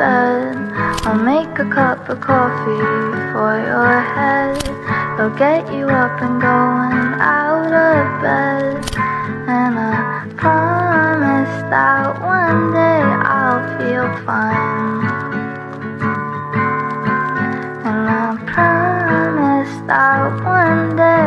bed. I'll make a cup of coffee for your head. I'll get you up and going out of bed. And I promise that one day I'll feel fine. And I promise that one day.